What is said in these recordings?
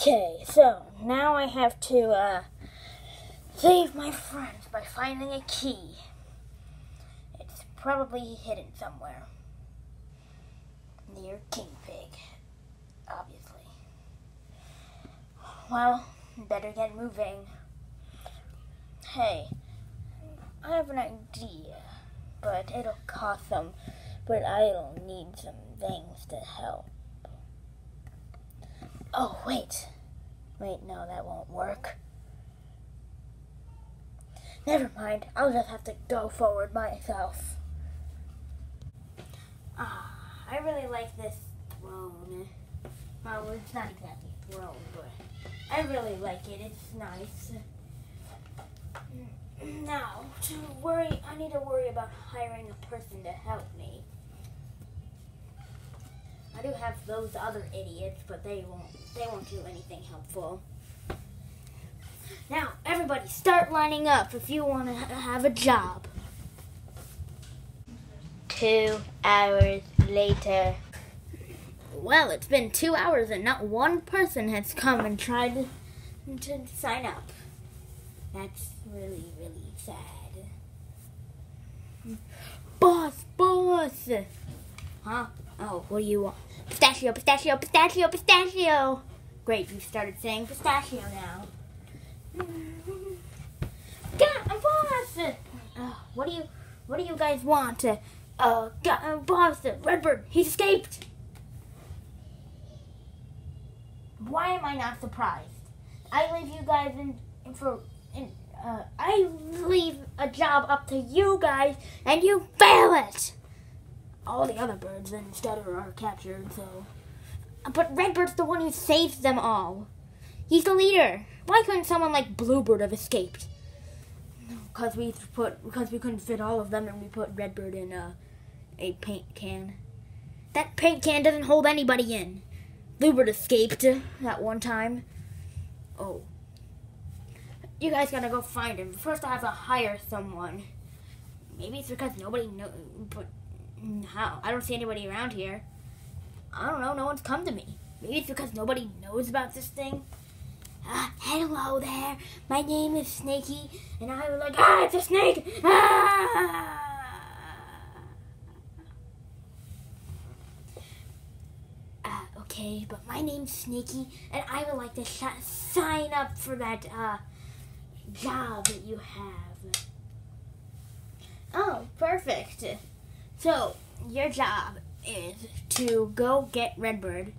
Okay, so now I have to uh, save my friends by finding a key. It's probably hidden somewhere near King Pig, obviously. Well, better get moving. Hey, I have an idea, but it'll cost some. But I'll need some things to help. Oh, wait. Wait, no, that won't work. Never mind. I'll just have to go forward myself. Ah, I really like this throne. Well, it's not exactly a throne, but I really like it. It's nice. Now, to worry, I need to worry about hiring a person to help me. I do have those other idiots, but they won't they won't do anything helpful. Now, everybody start lining up if you want to have a job. Two hours later. Well, it's been two hours and not one person has come and tried to, to sign up. That's really, really sad. Boss, boss! Huh? Oh, what do you want? Pistachio, pistachio, pistachio, pistachio! Great, you started saying pistachio now. God, boss! Uh, what do you, what do you guys want? Uh, uh, a uh, boss, Redbird, he escaped! Why am I not surprised? I leave you guys in, in for, in, uh, I leave a job up to you guys, and you fail it! All the other birds then instead are captured, so. But Redbird's the one who saves them all. He's the leader. Why couldn't someone like Bluebird have escaped? Because we put because we couldn't fit all of them, and we put Redbird in a a paint can. That paint can doesn't hold anybody in. Bluebird escaped that one time. Oh. You guys gotta go find him. First, I have to hire someone. Maybe it's because nobody knows, but how? I don't see anybody around here. I don't know. No one's come to me. Maybe it's because nobody knows about this thing. Uh, hello there. My name is Snaky, and I was like, ah, it's a snake. Ah! Uh, okay, but my name's Snaky, and I would like to sign up for that uh, job that you have. Oh, perfect. So, your job is to go get Redbird.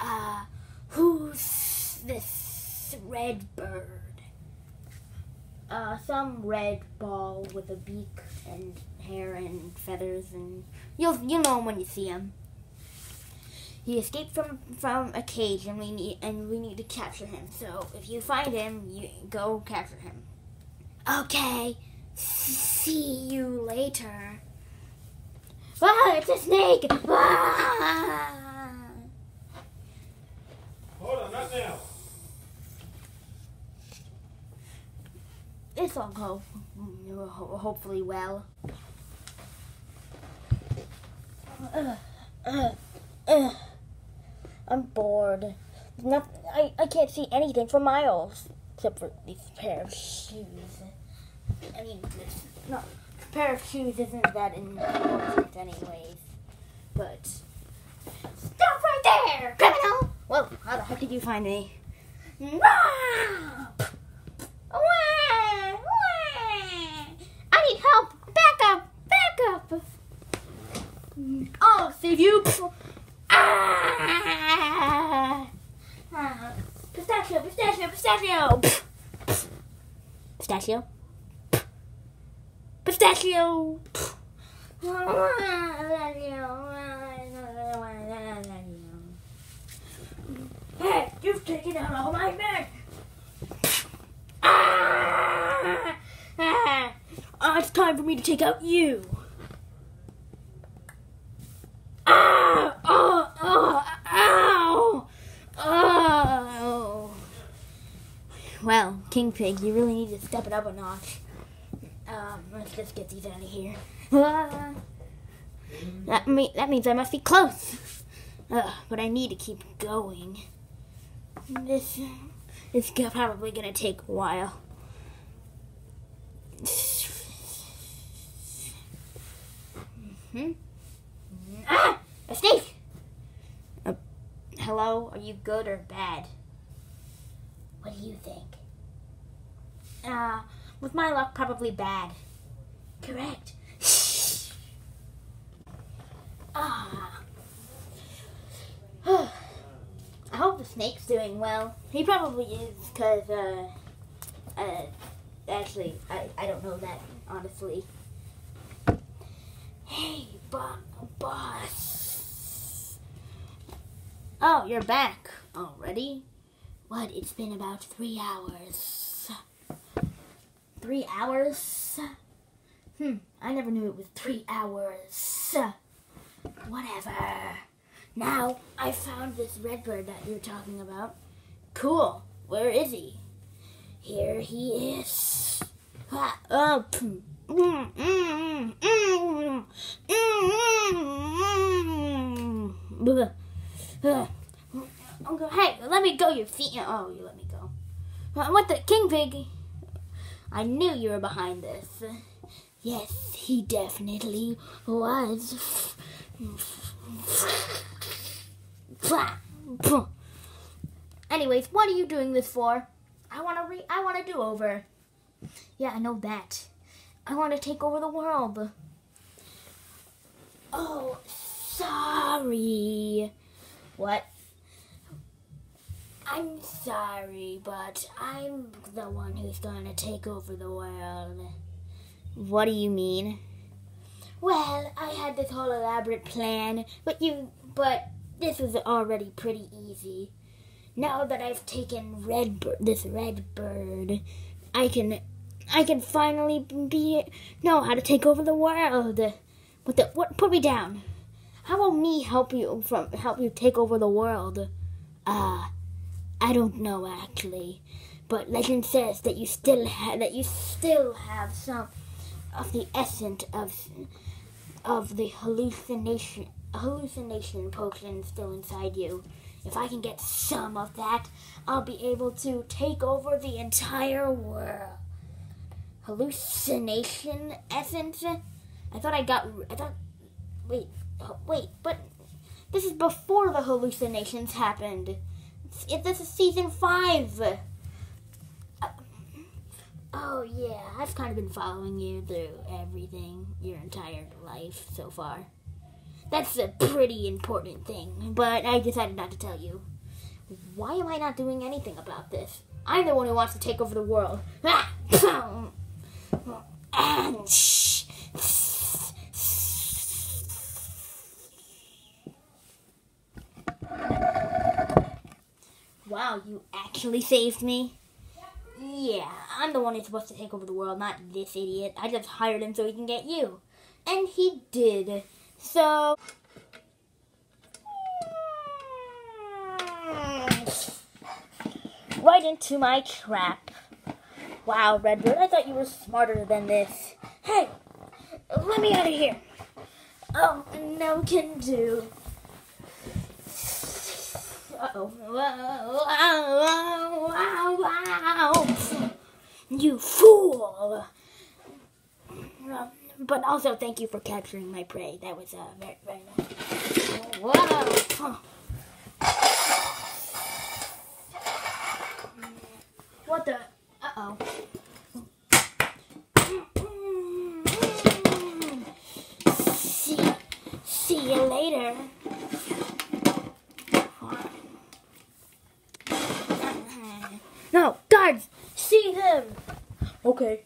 Uh, who's this Redbird? Uh, some red ball with a beak and hair and feathers, and you'll you'll know him when you see him. He escaped from from a cage, and we need and we need to capture him. So if you find him, you go capture him. Okay. See you later. Ah, it's a snake! Ah! Hold on, not now. This'll go mm, hopefully well. Uh, uh, uh. I'm bored. Not, I, I can't see anything for miles except for these pair of shoes. I mean, this, no, a pair of shoes isn't that important anyways. But stop right there, criminal! Well, how the heck did you find me? I need help! Back up! Back up! I'll save you! Ah. Pistachio! Pistachio! Pistachio! Pistachio? Pistachio! Hey, you've taken out all my men! Ah! Ah! It's time for me to take out you. Ah! Oh! Oh! Ow! Oh! Well, King Pig, you really need to step it up a notch. Um, let's just get these out of here. That, me- that means I must be close. But I need to keep going. This is probably gonna take a while. Hmm. Ah, a snake. Uh, hello, are you good or bad? What do you think? Uh, with my luck, probably bad. Correct. Ah. I hope the snake's doing well. He probably is, because, uh, uh, actually, I, I don't know that, honestly. Hey, bo- boss. Oh, you're back already? What? It's been about three hours. Three hours? Hmm, I never knew it was three hours. Whatever. Now, I found this red bird that you're talking about. Cool. Where is he? Here he is. Ha, oh. Mm, mm, mm, hey, let me go, you feet. Oh, you let me go. What the? King Pig? I knew you were behind this. Yes, he definitely was. Anyways, what are you doing this for? I want to re- I want to do over. Yeah, I know that. I want to take over the world. Oh, sorry. What? I'm sorry, but I'm the one who's gonna take over the world. What do you mean? Well, I had this whole elaborate plan, but you but this was already pretty easy. Now that I've taken red this red bird, I can I can finally be know how to take over the world. What the what put me down. How will me help you from help you take over the world? Ah, I don't know actually, but legend says that you still ha- that you still have some of the essence of of the hallucination hallucination potion still inside you. If I can get some of that, I'll be able to take over the entire world. Hallucination essence? I thought I got. I thought. Wait, wait, but this is before the hallucinations happened. If this is season five. Uh, Oh yeah, I've kind of been following you through everything your entire life so far. That's a pretty important thing, but I decided not to tell you. Why am I not doing anything about this? I'm the one who wants to take over the world. Ah! And shh. Wow, you actually saved me. Yeah, I'm the one who's supposed to take over the world, not this idiot. I just hired him so he can get you. And he did. So. Right into my trap. Wow, Redbird, I thought you were smarter than this. Hey, let me out of here. Oh, no can do. Uh-oh. Wow, wow, wow. You fool! But also, thank you for capturing my prey. That was uh, very, very nice. Whoa! What the? Uh-oh. See, see you later. No, guards, see him. Okay.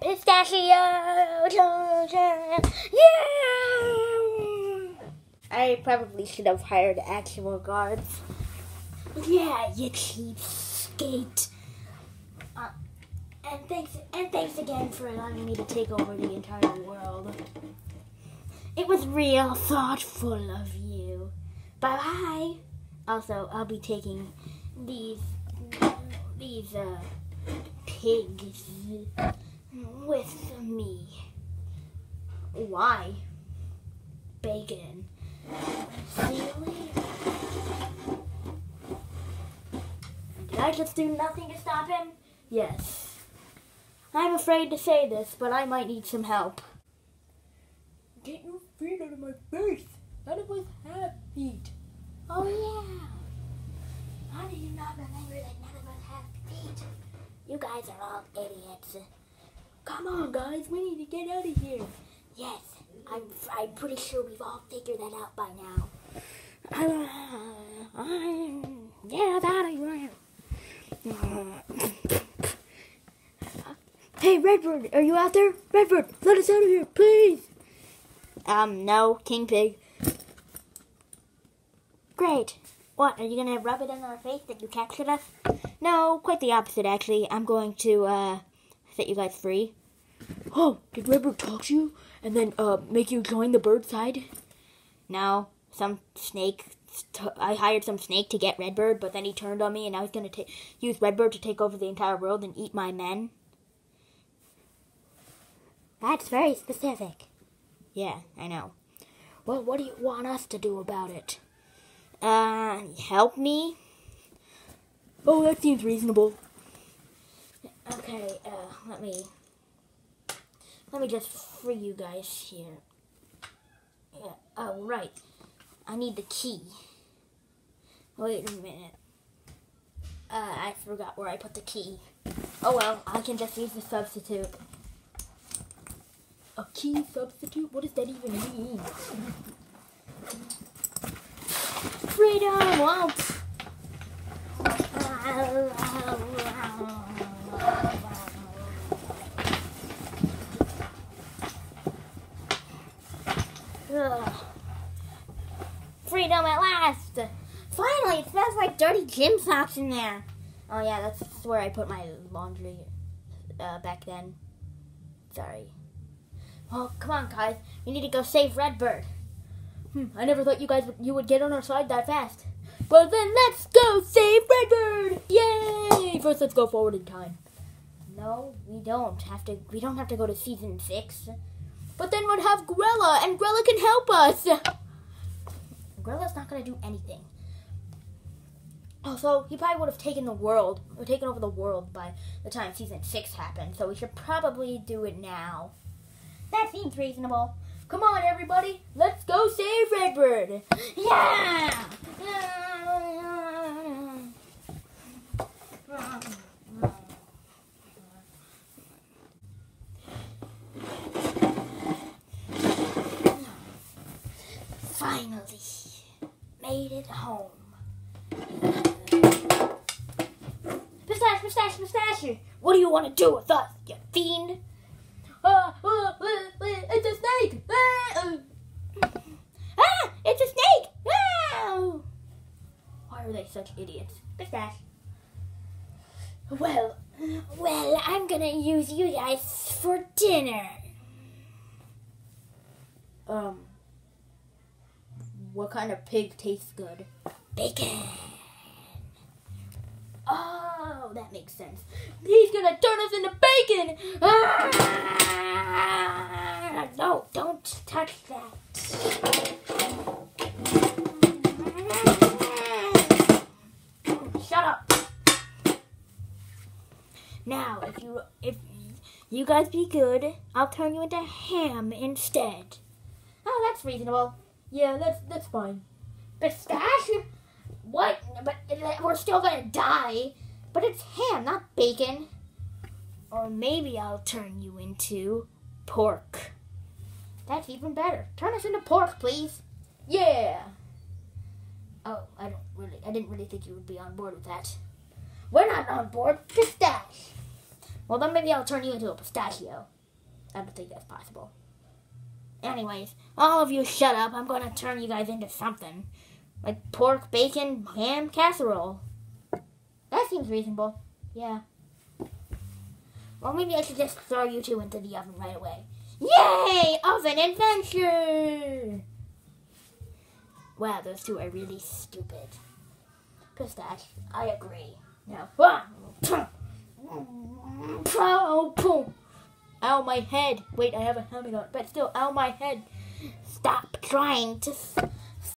Pistachio, children. yeah. I probably should have hired actual guards. Yeah, you cheapskate. Uh, and thanks, and thanks again for allowing me to take over the entire world. It was real thoughtful of you. Bye bye. Also, I'll be taking these these uh pigs with me. Why? Bacon. See you later. I just do nothing to stop him? Yes. I'm afraid to say this, but I might need some help. Get your feet out of my face! None of us have feet. Oh yeah. How do you not remember that none of us have feet? You guys are all idiots. Come on, guys, we need to get out of here. Yes, I'm, I'm pretty sure we've all figured that out by now. I'm. Get out of here. Hey, Redbird, are you out there? Redbird, let us out of here, please. Um, no, King Pig. Great. What, are you going to rub it in our face that you captured us? No, quite the opposite, actually. I'm going to, uh, set you guys free. Oh, did Redbird talk to you? And then, uh, make you join the bird side? No, some snake. I hired some snake to get Redbird, but then he turned on me, and I was going to use Redbird to take over the entire world and eat my men. That's very specific. Yeah, I know. Well, what do you want us to do about it? Uh, help me? Oh, that seems reasonable. Okay, uh, let me... Let me just free you guys here. Yeah, oh, right. I need the key. Wait a minute. Uh, I forgot where I put the key. Oh well, I can just use the substitute. A key substitute? What does that even mean? Freedom! Won't. Freedom at last! Finally, it smells like dirty gym socks in there. Oh yeah, that's where I put my laundry uh, back then. Sorry. Well, come on, guys. We need to go save Redbird. Hmm, I never thought you guys would, you would get on our side that fast. Well, then let's go save Redbird! Yay! First, let's go forward in time. No, we don't have to. We don't have to go to season six. But then we'd have Grella, and Grella can help us. Grella's not gonna do anything. Also, he probably would have taken the world, or taken over the world by the time season six happened. So we should probably do it now. That seems reasonable. Come on, everybody, let's go save Redbird. Yeah! Finally, made it home. Pistache, pistache, pistache! What do you want to do with us, you fiend? Uh, uh, uh, it's a snake! Ah, it's a snake! Ah! Why are they such idiots? Pistache. Well, well, I'm gonna use you guys for dinner. Um, what kind of pig tastes good? Bacon. Oh, that makes sense. He's gonna turn us into bacon! Ah! No, don't touch that. Shut up. Now, if you if you guys be good, I'll turn you into ham instead. Oh, that's reasonable. Yeah, that's that's fine. Pistachio? What? But we're still gonna die. But it's ham, not bacon. Or maybe I'll turn you into pork. That's even better. Turn us into pork, please. Yeah. Oh, I don't really. I didn't really think you would be on board with that. We're not on board. Pistache. Well, then maybe I'll turn you into a pistachio. I don't think that's possible. Anyways, all of you shut up. I'm going to turn you guys into something. Like pork, bacon, ham, casserole. That seems reasonable. Yeah. Well, maybe I should just throw you two into the oven right away. Yay! Oven adventure! Wow, those two are really stupid. Pistache, I agree. Now, ah! oh, boom. Ow, my head. Wait, I have a helmet on. But still, ow, my head. Stop trying to